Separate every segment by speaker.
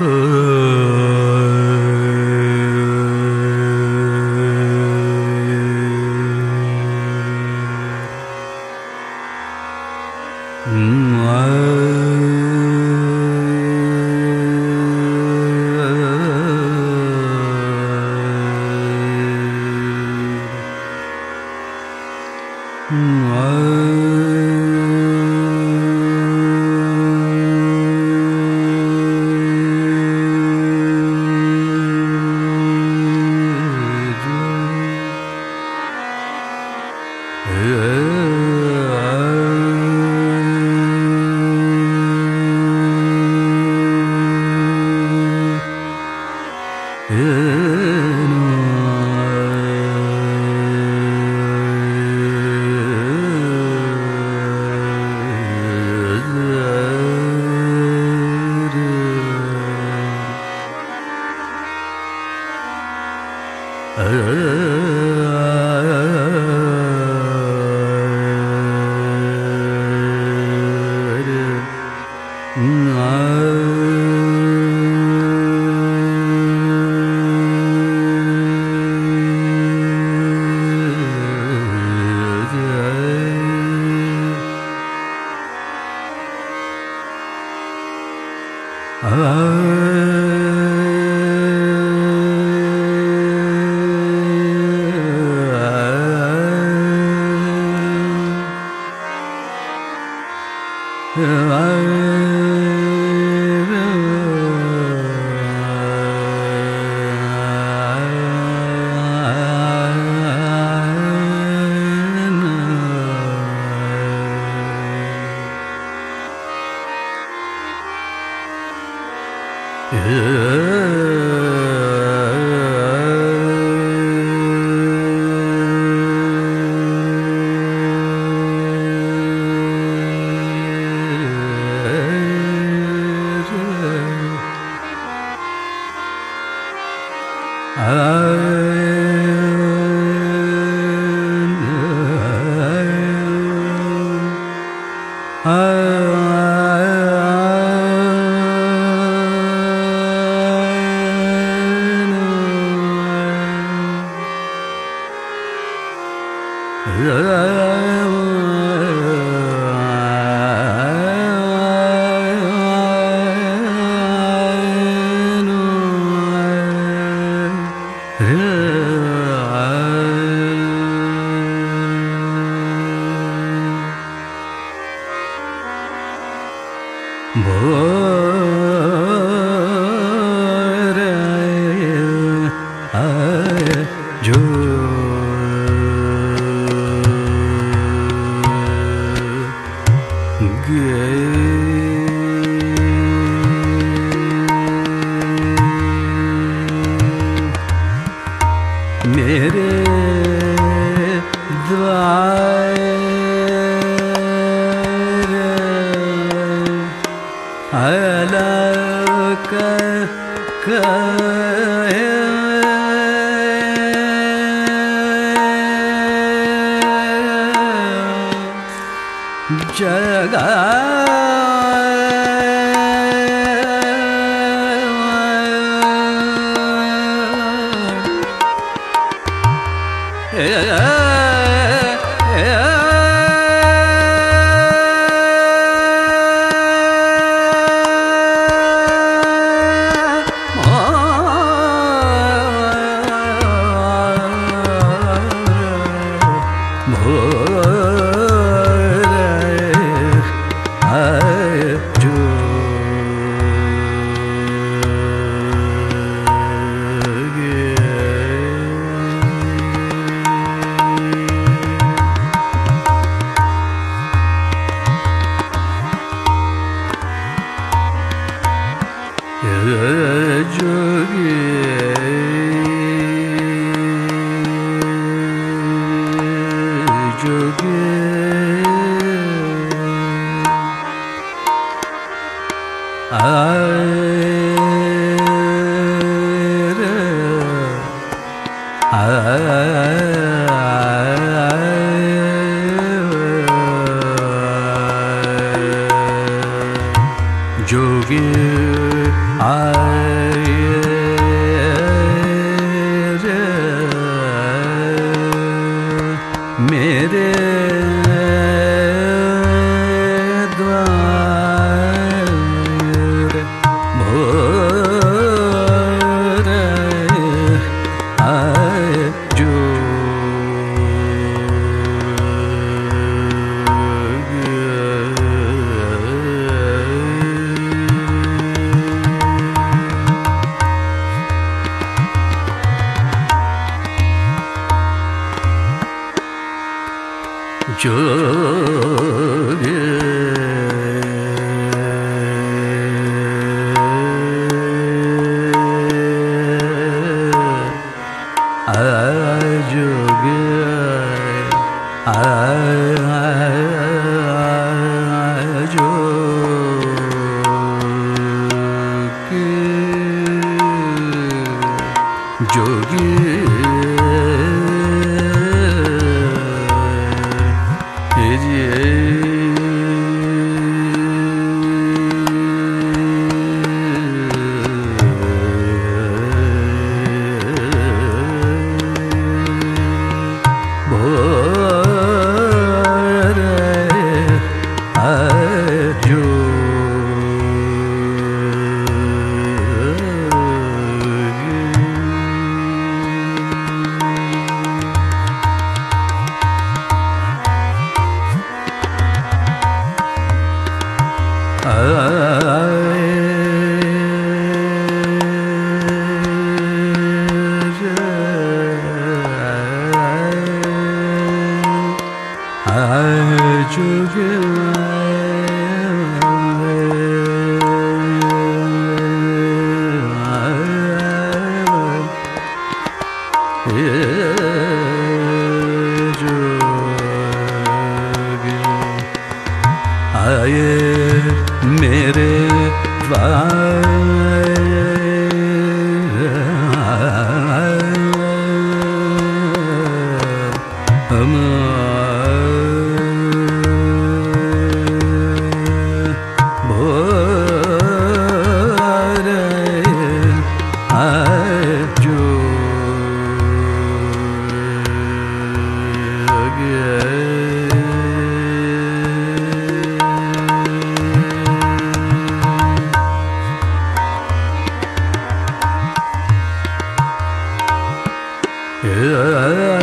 Speaker 1: Uh... ghê. Yeah.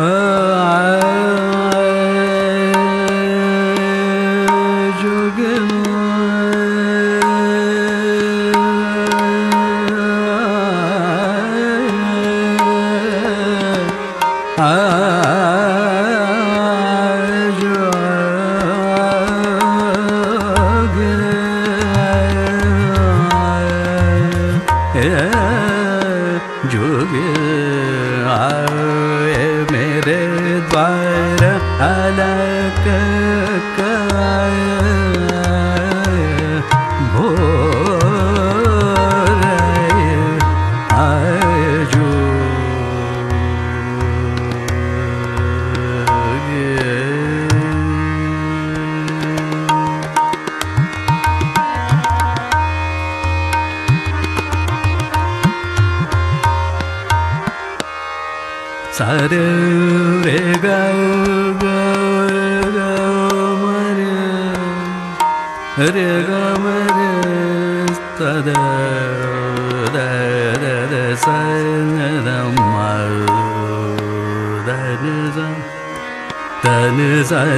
Speaker 1: 嗯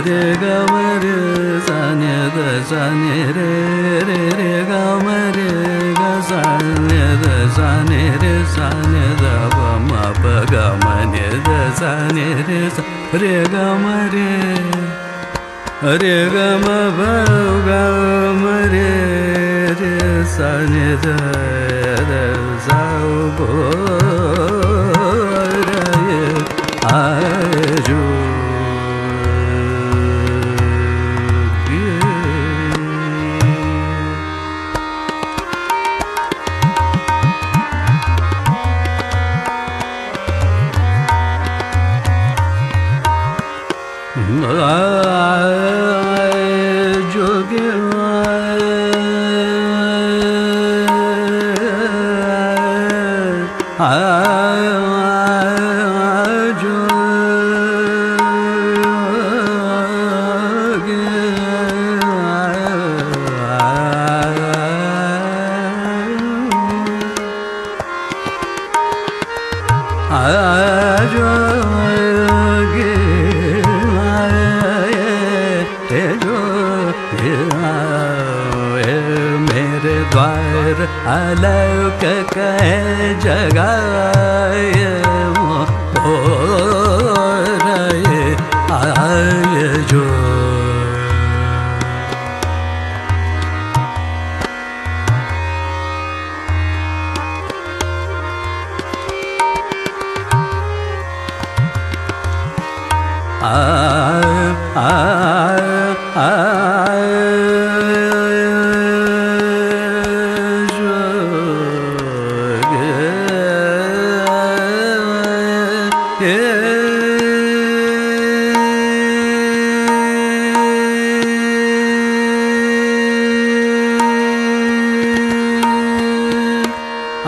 Speaker 1: रे गवर जाने the जाने रे रे रे गम रे ग जाने द जाने रे जाने द म प ग म ने द जाने रे रे गम रे रे गम भ ग रे deri sanide de zavgore acu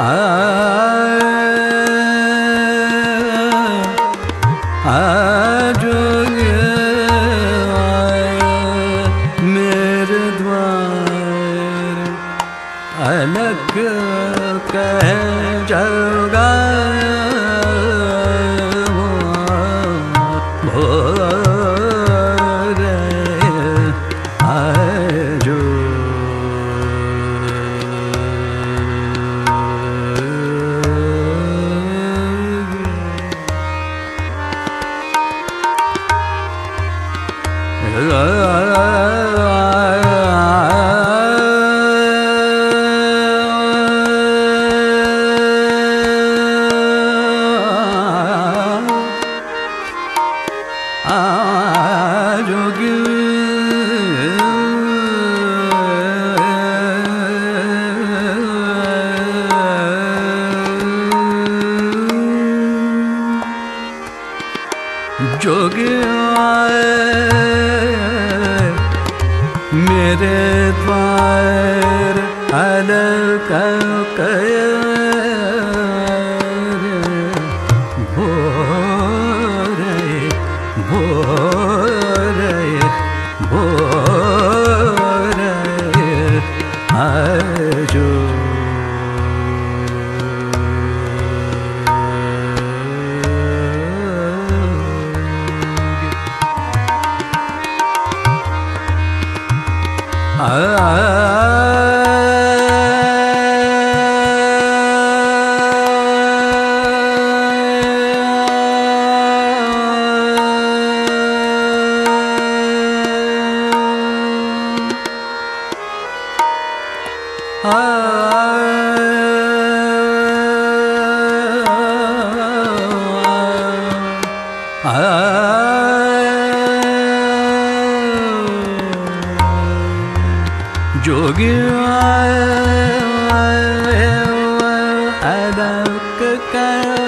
Speaker 1: ಆ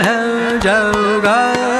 Speaker 1: have joga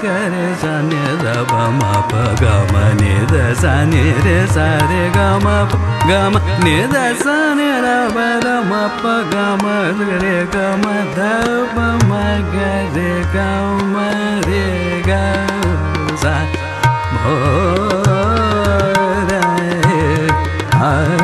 Speaker 1: करे साने रब म प ग म नि द रे सा रे ग म प ग नि द रब रम प ग म रे ग म ध म ग रे ग रे ग सा भो रे आ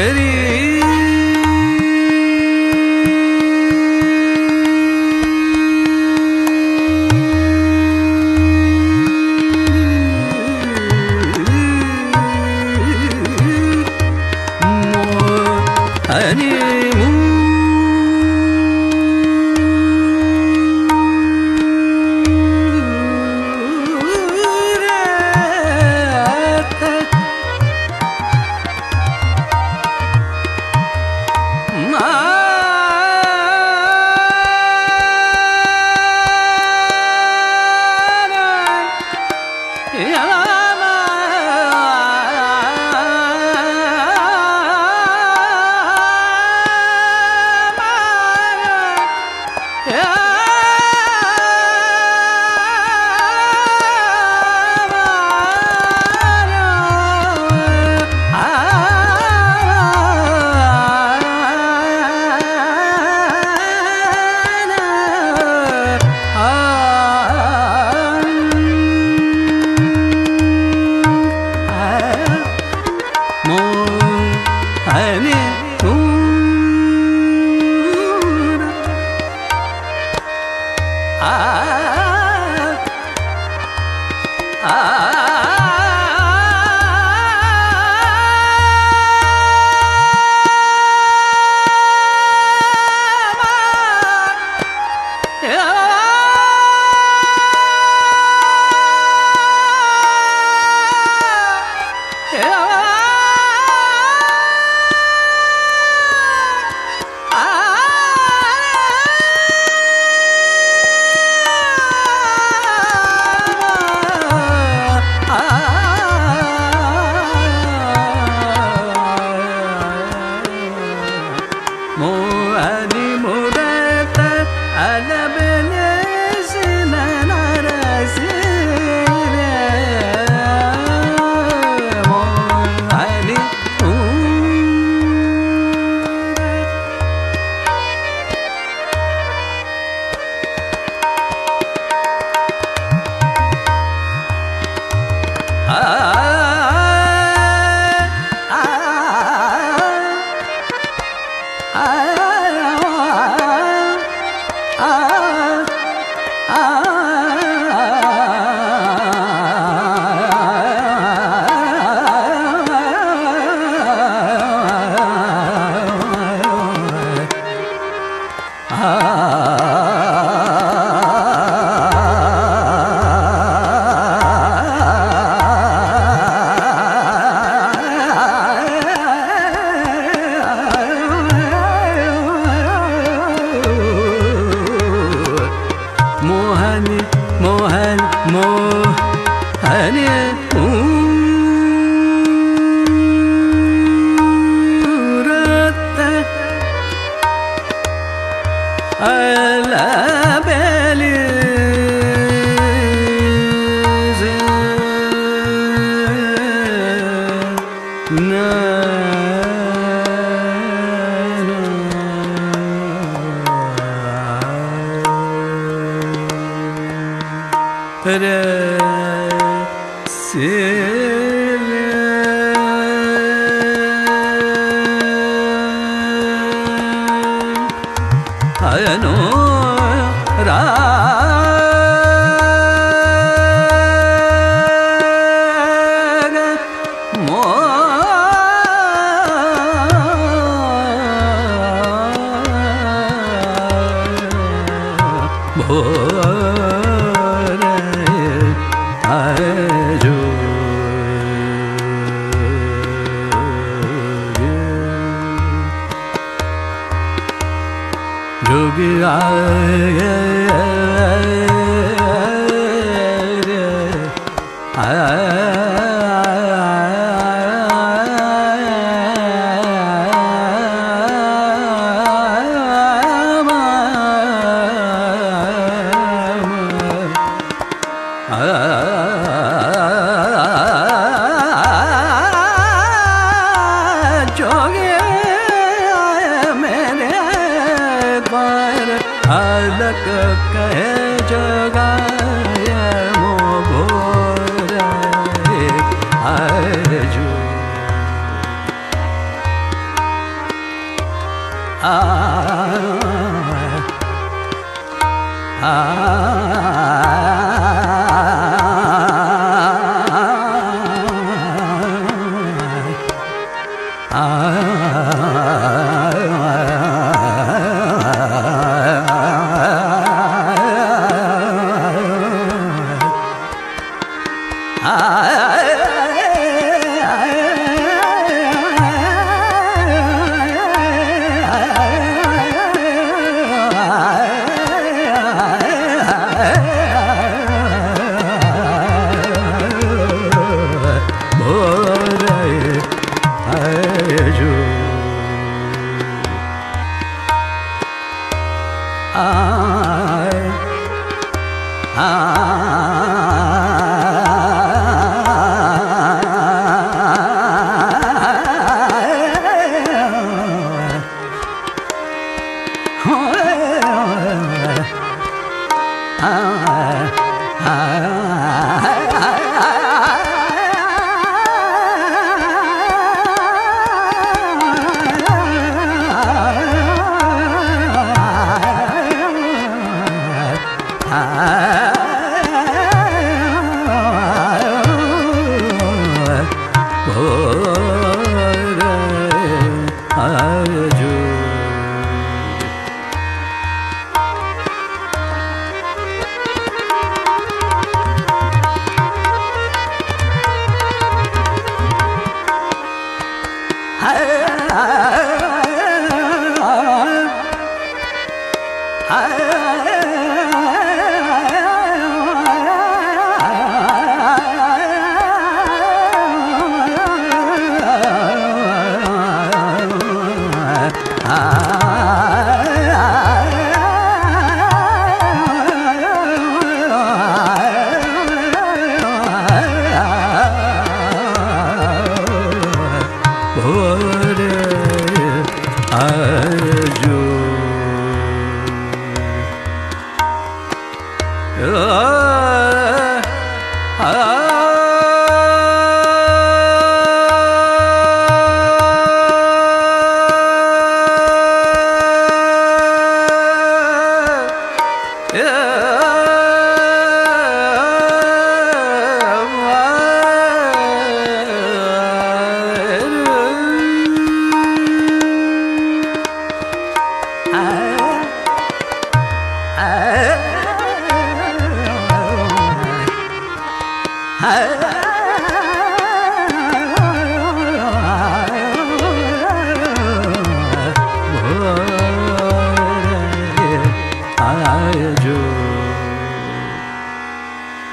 Speaker 1: Eddie. Yeah. yeah.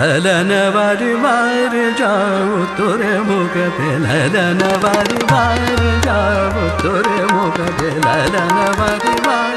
Speaker 1: ललन बारी बार जाओ, तोरे मुख पे ललन बारी बार जाओ, तोरे मुख पे ललन बारी मार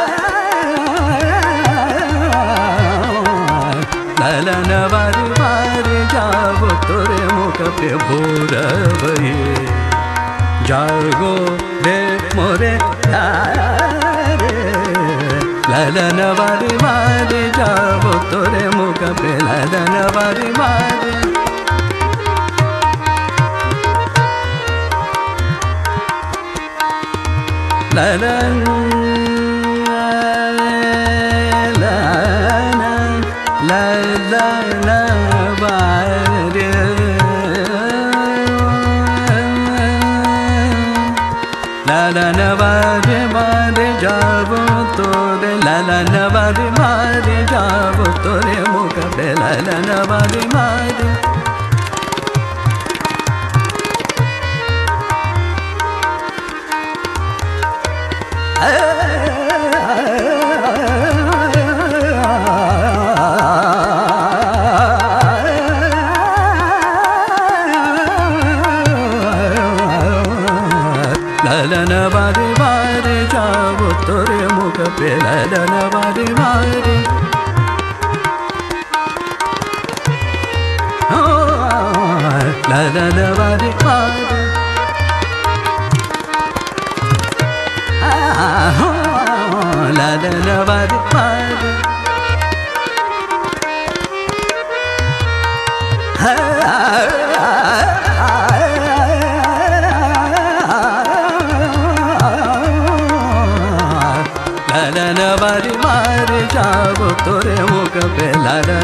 Speaker 1: मुख पे भोर भये जागो रे मोरे रे ललन बारी मारे जाओ तोरे मुख पे। ललन बारी मारे। la கனவாதை மாறு லலன வாரி வாரி ஜாவோ தொரே முக பெலன வாரி रे पार। la la la मार जाओ तोरे मुख पे लड़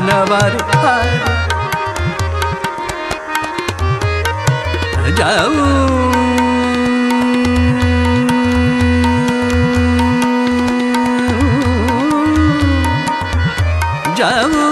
Speaker 1: पार। যাও संग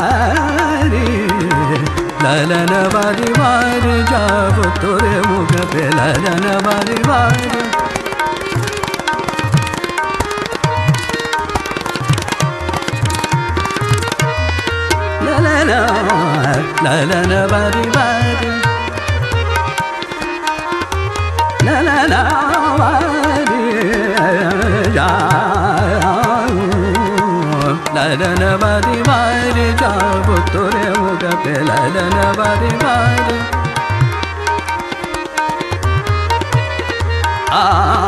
Speaker 1: ಲಾರಿ ಲಲನ ಬಾರಿ ವಾರಿ ಜಾವು ತೊರೆ ಮುಗಪೆ ಲಲನ ಬಾರಿ ವಾರಿ ಲಲನ ಲಲನ ಬಾರಿ ವಾರಿ ಲಲನಾ লালন বারি বাইরে যাব তোরে মুগতে লালন বারি বাইরে আ